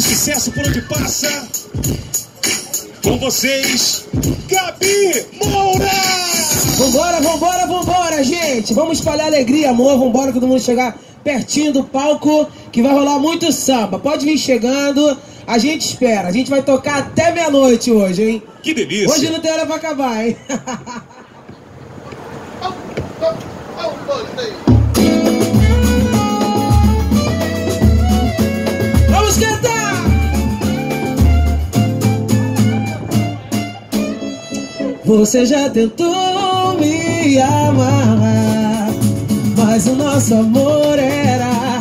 de sucesso por onde passa. Com vocês, Gabi Moura! Vambora, vambora, vambora, gente! Vamos espalhar alegria, amor. Vambora, todo mundo chegar pertinho do palco, que vai rolar muito samba. Pode vir chegando, a gente espera. A gente vai tocar até meia-noite hoje, hein? Que delícia! Hoje não tem hora pra acabar, hein? Vamos cantar! Você já tentou me amar, mas o nosso amor era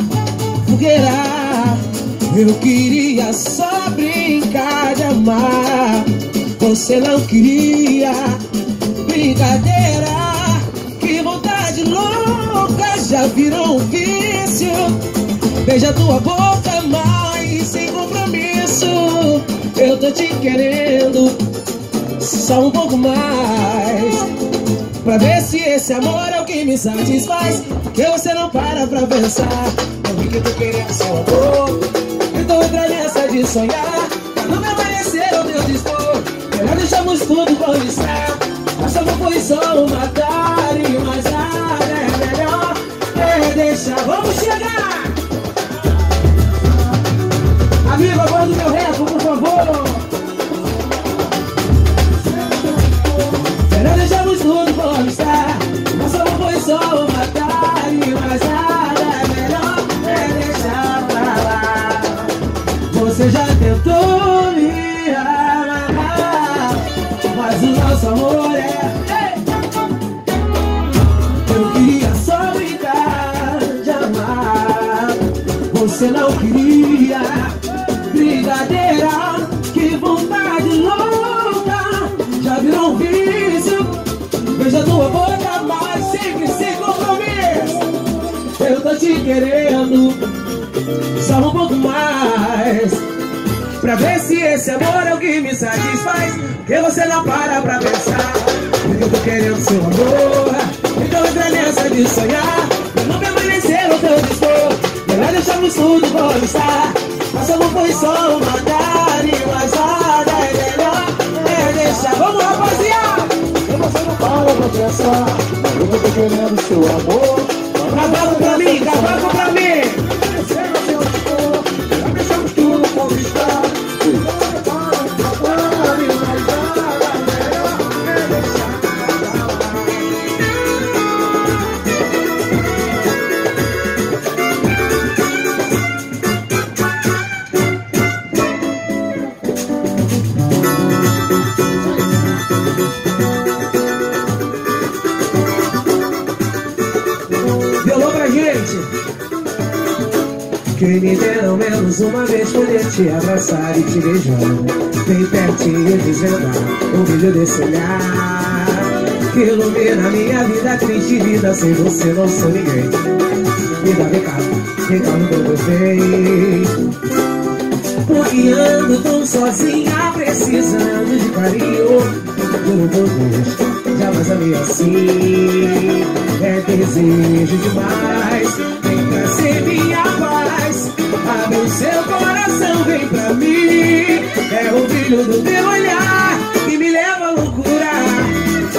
fogueira. Eu queria só brincar de amar, você não queria brincadeira. Que vontade louca já virou um vício. Beija tua boca, mas sem compromisso. Eu tô te querendo só um pouco mais. Pra ver se esse amor é o que me satisfaz. Que você não para pra pensar. Eu vi que tô querendo seu amor. Então entra nessa de sonhar. Pra não me amanhecer ao meu dispor. Melhor deixamos tudo como está. Nosso amor foi só uma tarde, mas nada é melhor. É deixar. Vamos chegar! Amigo, aguarda o meu reto, por favor. Melhor deixamos tudo como está. Nosso amor foi só uma tarde, mas nada é melhor é deixar pra lá. Você já tentou me amar, mas o nosso amor é. Eu queria só brincar de amar. Você não queria um. Beija tua boca, mas sempre sem compromisso. Eu tô te querendo só um pouco mais. Pra ver se esse amor é o que me satisfaz. Que você não para pra pensar. Porque eu tô querendo seu amor. Então entra nessa de sonhar. Pra não permanecer no teu dispor. Melhor deixarmos tudo como está. Nosso amor foi só uma pra pensar Eu tô querendo seu amor Cavaco pra mim, cavaco pra mim! Gente! Quem me dera ao menos uma vez poder te abraçar e te beijar. Bem pertinho desvendar o brilho desse olhar Que ilumina minha vida, triste vida Sem você não sou ninguém. Vida, vem cá, vem cá no meu bem. Porque ando tão sozinha Precisando de carinho. Juro por Jamais amei assim É desejo demais. Vem pra ser minha paz. Abre o seu coração, vem pra mim. É o brilho do teu olhar Que me leva à loucura.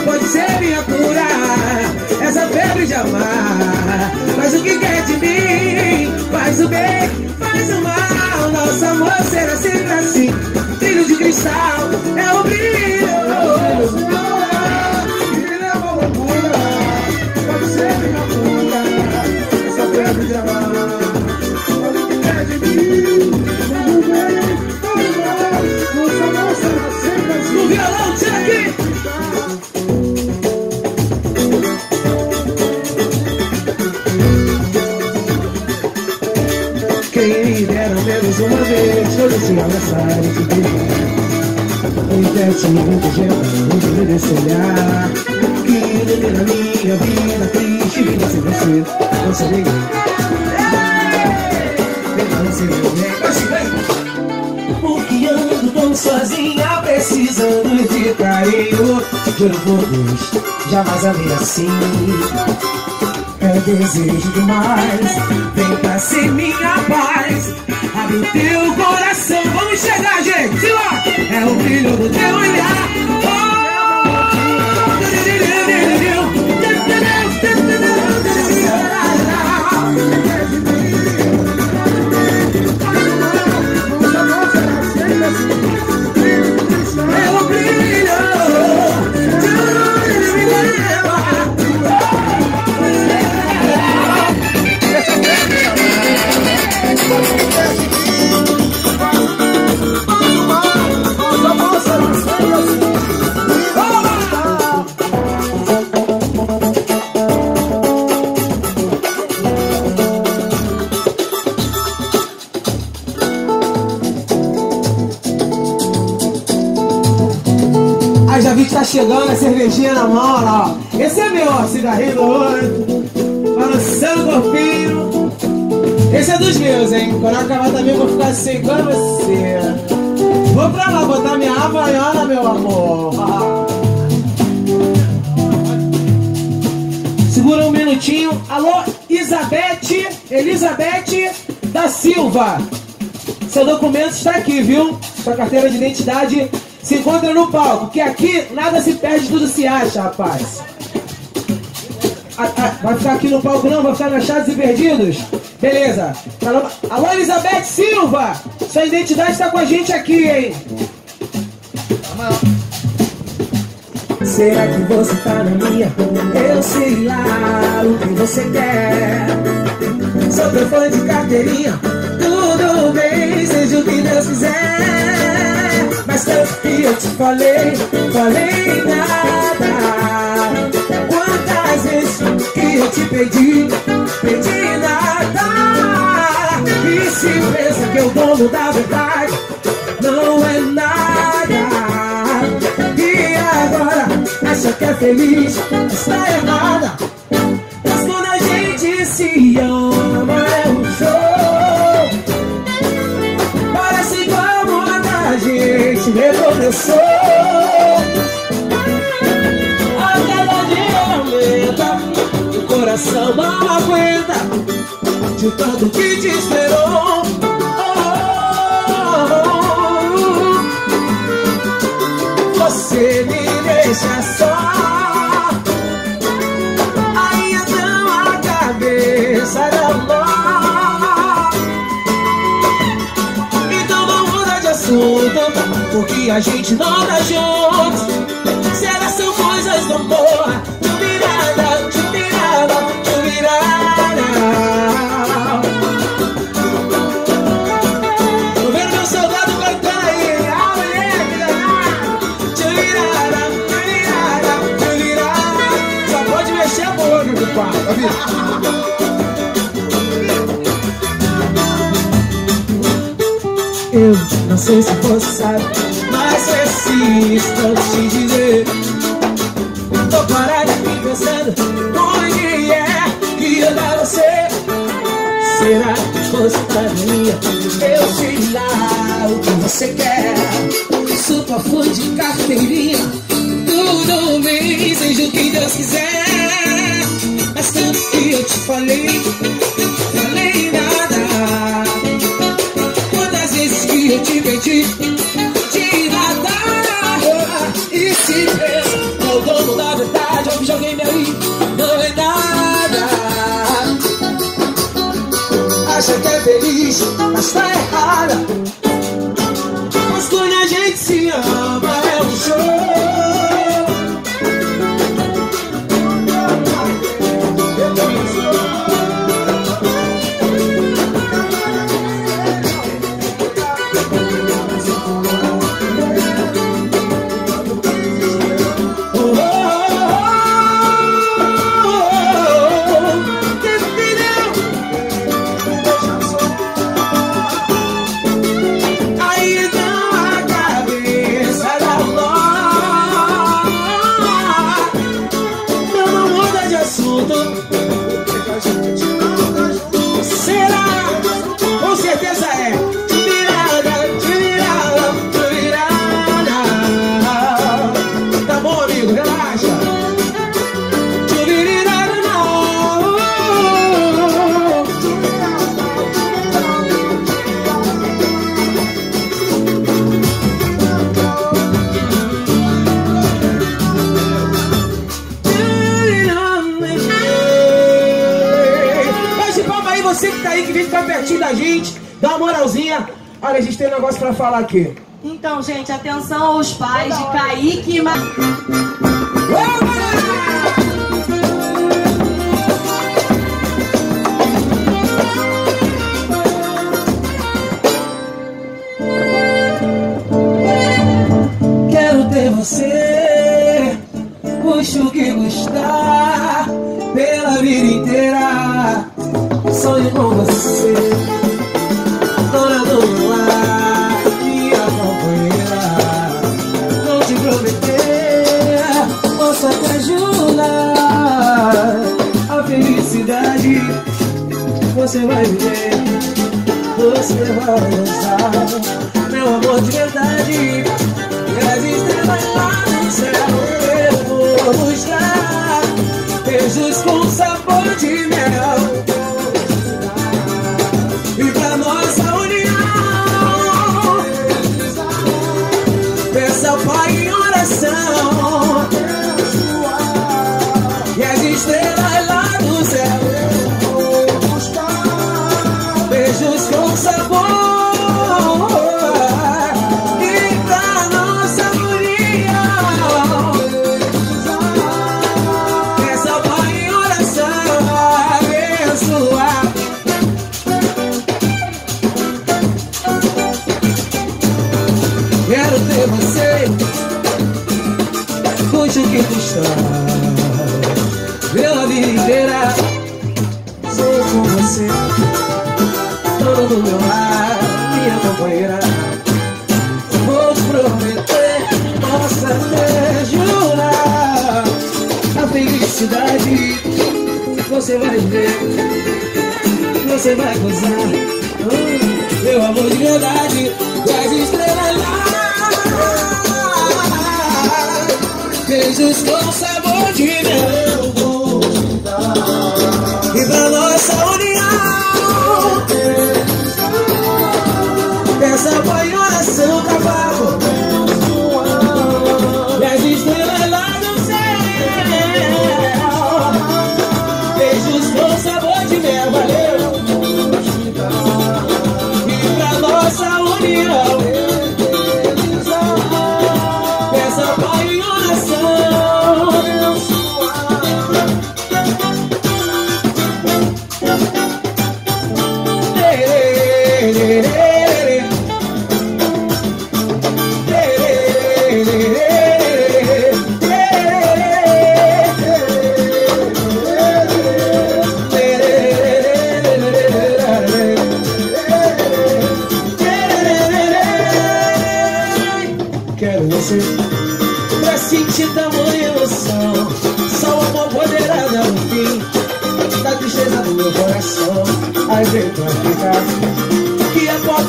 Pode ser minha cura Essa febre de amar. Mas o que quer de mim Faz o bem, faz o mal. Nosso amor será sempre assim. Brilho de cristal É o brilho jamais amei assim É desejo demais. Vem pra ser minha paz. Abre o teu coração. Vamos chegar, gente! lá. É o brilho do teu olhar. Oh! Chegando a cervejinha na mão, olha lá, ó. Esse é meu, ó, cigarrinho do olho, balançando o corpinho. Esse é dos meus, hein? Quando eu acabar também, vou ficar assim igual você. Vou pra lá botar minha havaiana, meu amor. Segura um minutinho. Alô, Isabete, Elizabeth da Silva. Seu documento está aqui, viu? Sua carteira de identidade se encontra no palco. Que aqui nada se perde, tudo se acha, rapaz. Ah, ah, vai ficar aqui no palco não? Vai ficar na Chaves e Perdidos? Beleza. Alô, Alô, Elizabeth Silva! Sua identidade está com a gente aqui, hein? Será que você tá na minha? Eu sei lá o que você quer. Sou teu fã de carteirinha. Tudo bem, seja o que Deus quiser. Tanto que eu te falei, falei nada. Quantas vezes que eu te pedi, pedi nada. E se pensa que o dono da verdade não é nada. E agora acha que é feliz, está errada. Gente recomeçou. A cada dia aumenta, o coração não aguenta de tanto que te esperou. Você me deixa só. Porque a gente não tá junto. Se elas são coisas do amor, chumirada, chumirada, chumirada. Tô vendo meu soldado cantando aí. Chumirada, chumirada, chumirada. Só pode mexer a boca, compadre. Eu não sei se você sabe, mas preciso te dizer. Tô parado aqui pensando onde é que anda você. Será que você tá minha? Eu sei lá o que você quer. Sou tua fã de carteirinha. Tudo bem, seja o que Deus quiser. Mas tanto que eu te falei Acha que é feliz, mas tá errada Terima kasih. Sabor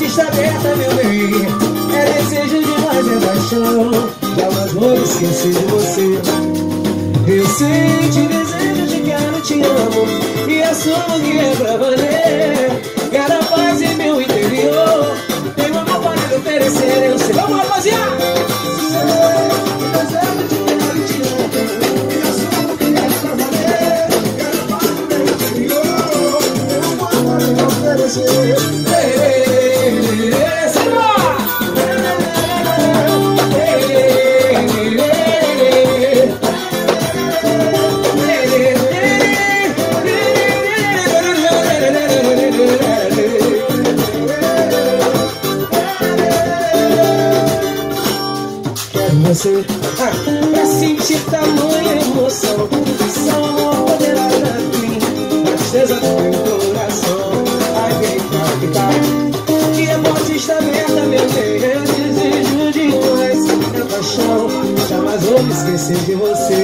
está aberta, meu bem. É desejo demais, é paixão. Jamais vou esquecer de você. Eu sei, te desejo, te quero, te amo. E a sua é pra valer. Quero a paz em meu interior. Tenho amor para lhe oferecer, eu sei. Vamos, rapaziada! Brasil. você. Ah, Pra sentir tamanha emoção. Só amor poderá dar fim Tristeza do meu coração. Ai, vem cá, vem tá? Que a morte está aberta meu bem Eu desejo demais Minha paixão. Jamais vou me esquecer de você.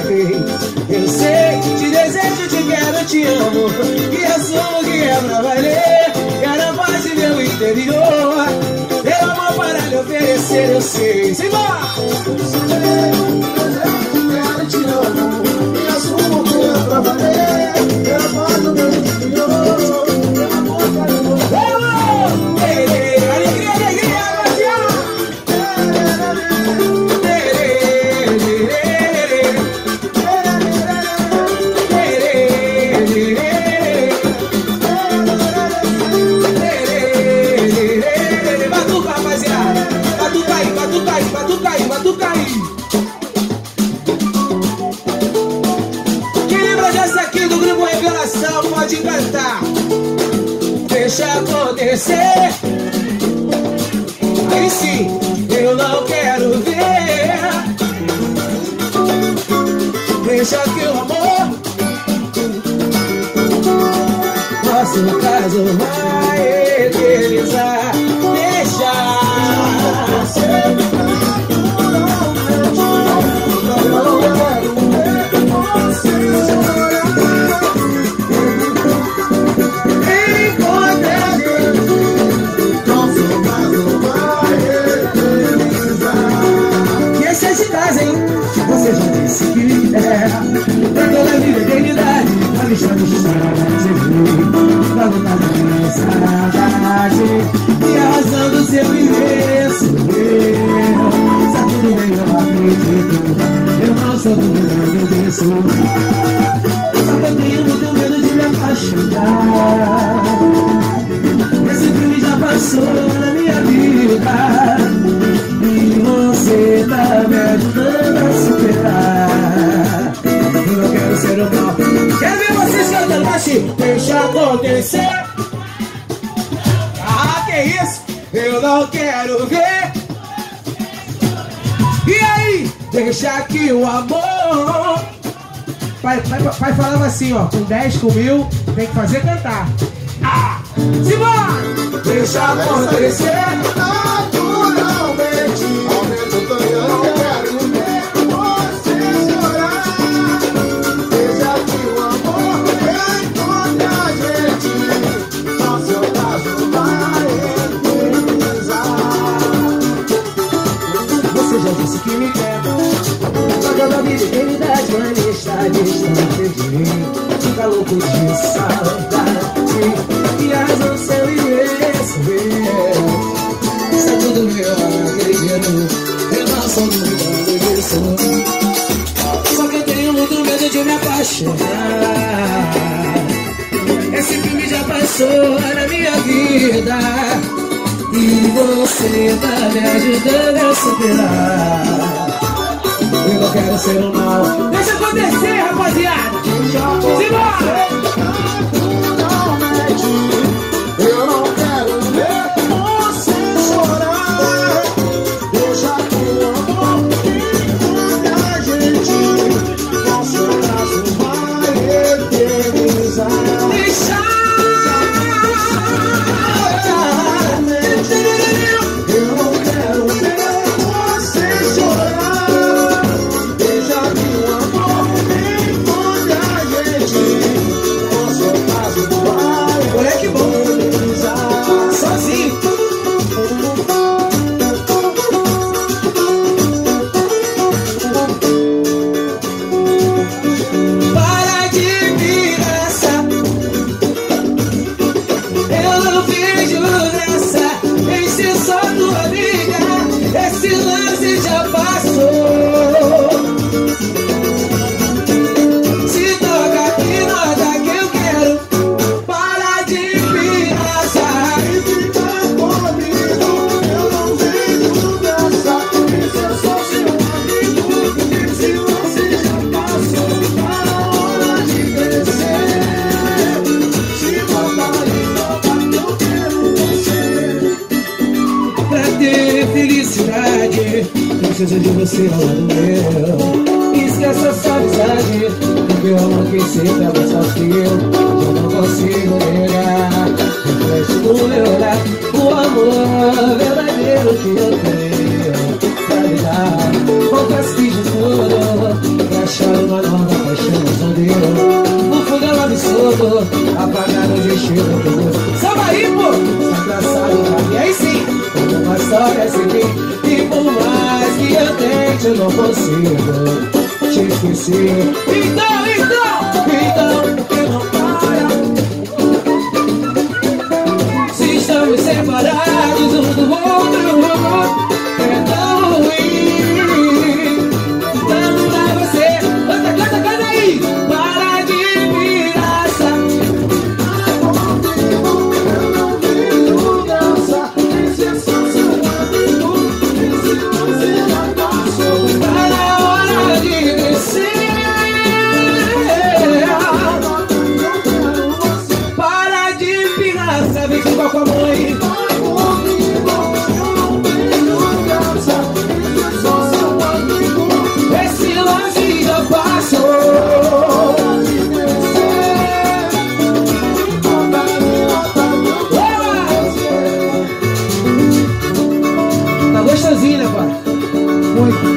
vocês. E lá! Deixa que o amor nosso caso vai Lista de saudade Da vontade de saudade E a razão do seu viver sou eu Está tudo bem, eu acredito Eu não sou duvidando disso Só que eu tenho muito medo de me apaixonar esse filme já passou na baixinho Deixa acontecer Ah, que isso? Eu não quero ver E aí? Deixa que o amor Pai, pai, pai falava assim, ó, com 10, com mil, tem que fazer cantar. Ah! Simbora! Deixa acontecer. Naturalmente, está distante de mim. Fica louco de saudade. E razão do seu viver Isso é tudo meu, acredito. Eu não sou duvidando. Só que eu tenho muito medo de me apaixonar. Esse filme já passou na minha vida. E você tá me ajudando a superar. Eu não quero ser mal. Deixa acontecer, rapaziada. Simbora! Uma história fim E por mais que eu tente eu não consigo Te esquecer. Então, sozinho, né, pai? Muito.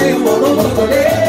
Tengo un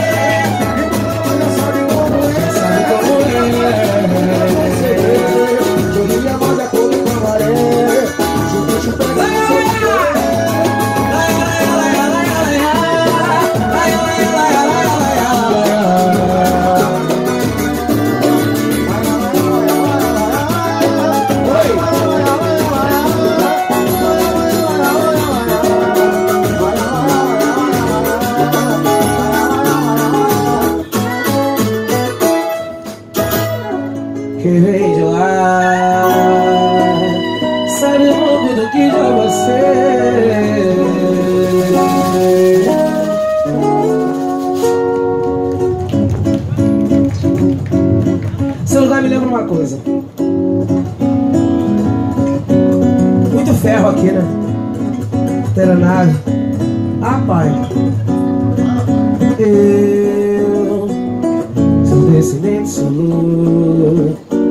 Esse silêncio.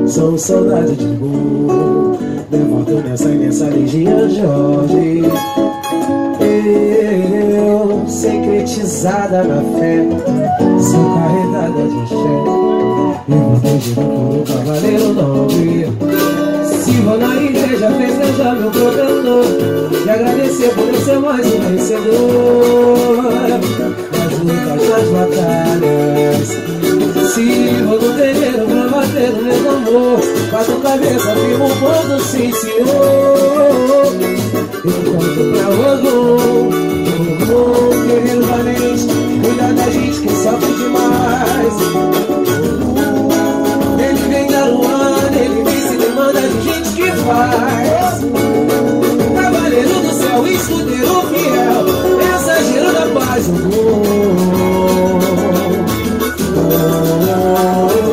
Sou saudade de amor Devoto nessa imensa essa legião Jorge. Eu, secretizada na fé Sou carregada de axé. E você de um cavaleiro nobre Se vou na igreja festejar meu protetor E agradecer por eu ser mais um vencedor. Nas lutas, nas batalhas Assim, se rodoteiro, gravateiro, meu amor. Quatro cabeças, vivo um ponto, sim senhor. Eu canto pra Rogô, Rogô, guerreiro valente Cuida da gente que sofre demais. Ele vem da Luana, ele vem se demanda de gente que faz. Cavaleiro do céu, escudeiro fiel Mensageiro da paz, Rogô Oh,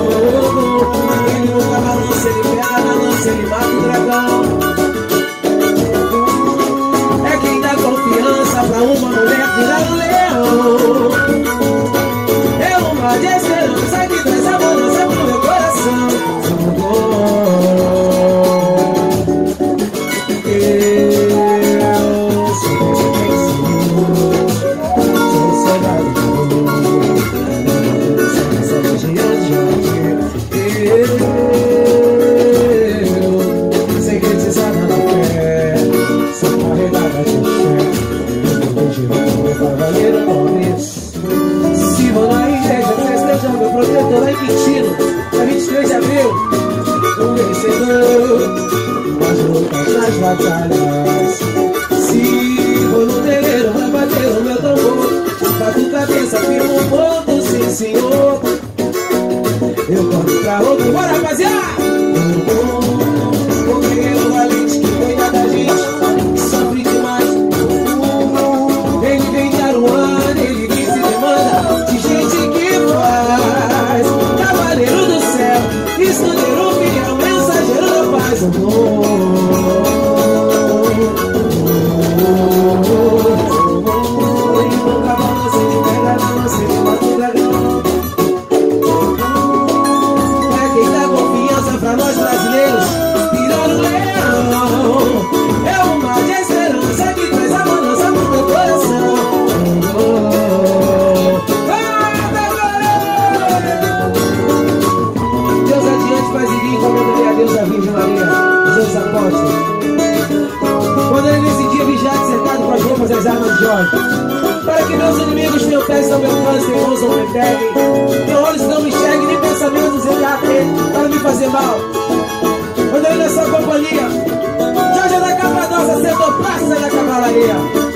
Passa da cavalaria.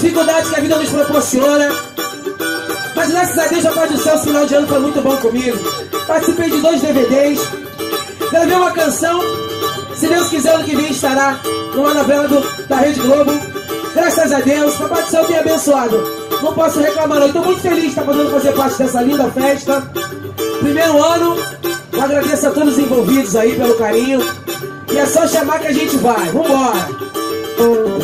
dificuldades que a vida nos proporciona. Mas graças a Deus, a do céu, o final de ano foi muito bom comigo. Participei de dois DVDs, gravei uma canção. Se Deus quiser, ano que vem estará numa novela do, da Rede Globo. Graças a Deus, a paz do céu tem abençoado. Não posso reclamar, não. Estou muito feliz de estar podendo fazer parte dessa linda festa. Primeiro ano, eu agradeço a todos os envolvidos aí pelo carinho. E é só chamar que a gente vai. Vambora!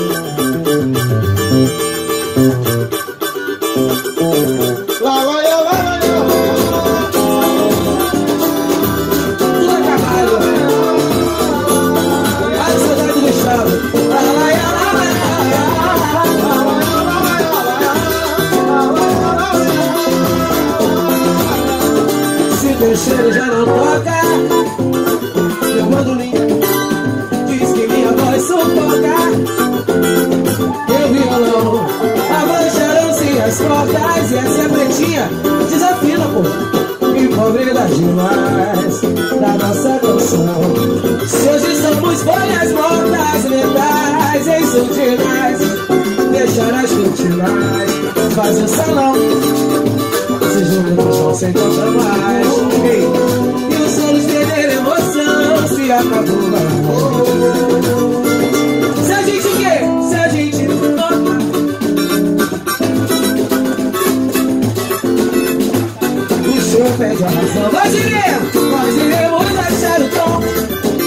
eu pego a razão Nós iremos, nós iremos achar o tom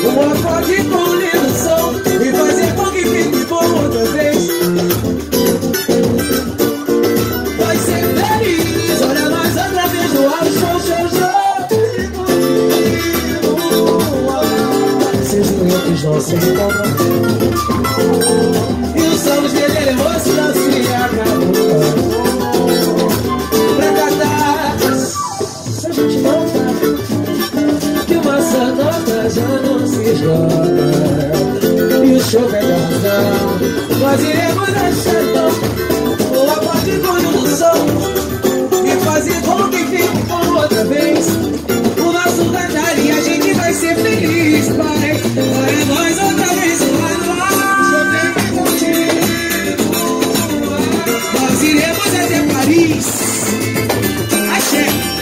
Um acorde com um lindo som. E fazer com que fique bom outra vez. Vai ser feliz, olha nós outra vez no ar. Show, show, show. Seja juntos nós se E o anos dele, emoção se acabou. E o show é dançar. Nós iremos achar então Uma parte do som E fazer com que fique como outra vez. O nosso cantar e a gente vai ser feliz. Pai, para nós outra vez o ano Nós iremos até Paris. Achei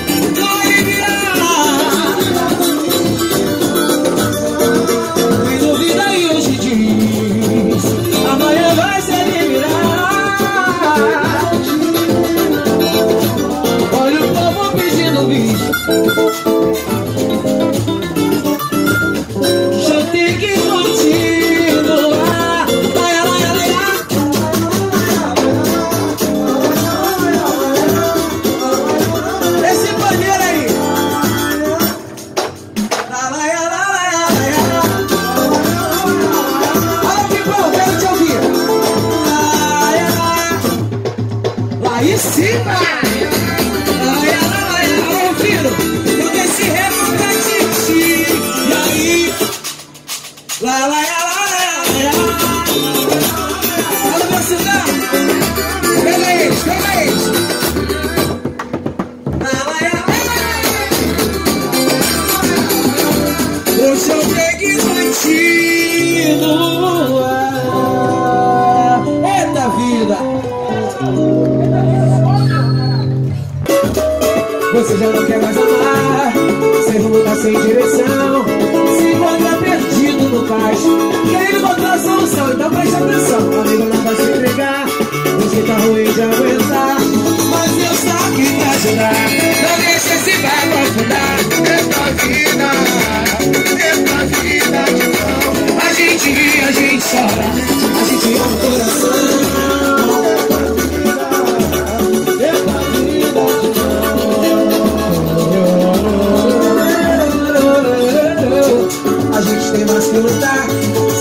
Você já não quer mais amar Sem rumo tá sem direção. Se encontra perdido no cais Querendo encontrar solução Então preste atenção. Amigo não vai se entregar. Você tá ruim de aguentar. Mas eu aqui pra ajudar. Não deixa esse barco afundar Essa vida. Essa vida de A gente ri, a gente chora. A gente ama o coração Tem mais que lutar,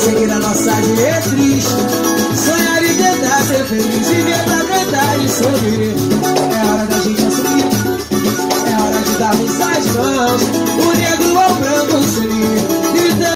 seguir a nossa diretriz. Sonhar e tentar ser feliz, viver da verdade, sorrir. É hora da gente assumir, é hora de darmos as mãos.